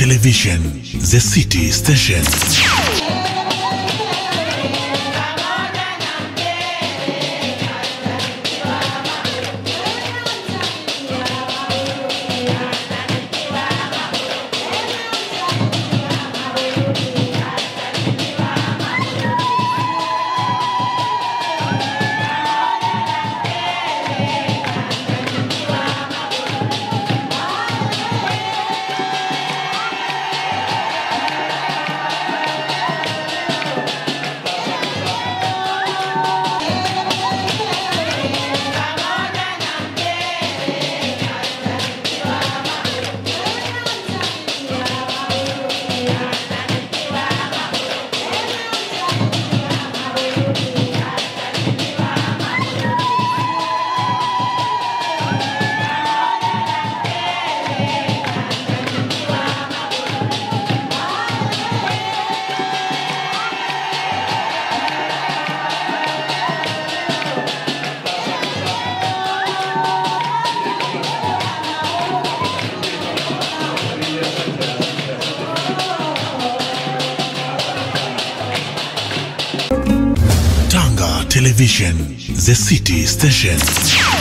Television, the city station. Television, the city station.